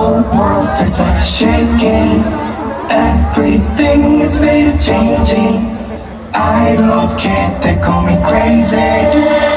whole world feels like shaking. Everything is faded, changing. I look at, they call me crazy.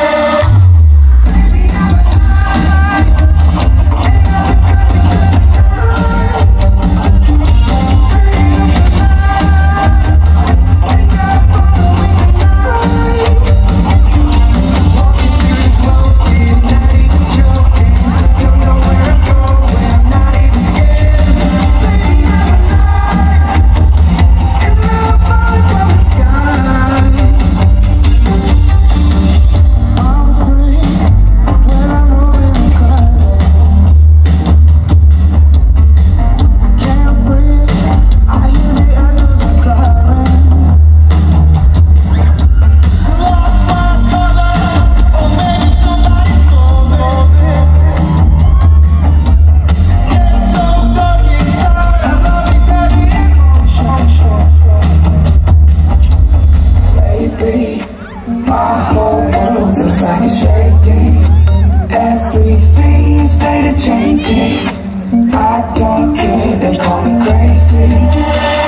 body shaking. Everything is better changing. I don't care, they call me crazy.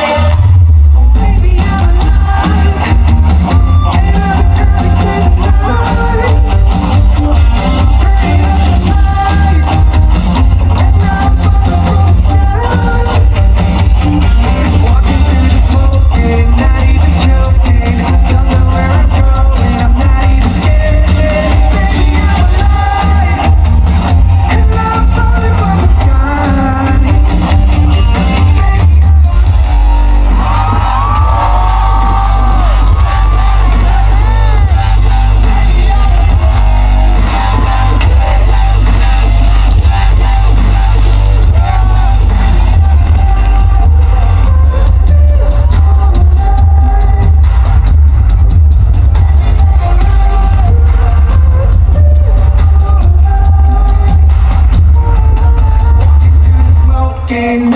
fucking